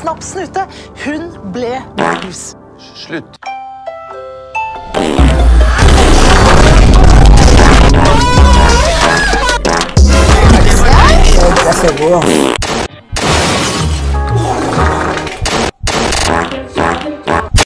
Snapsen ute, Hun ble brus. Slutt. Jeg ser god, da.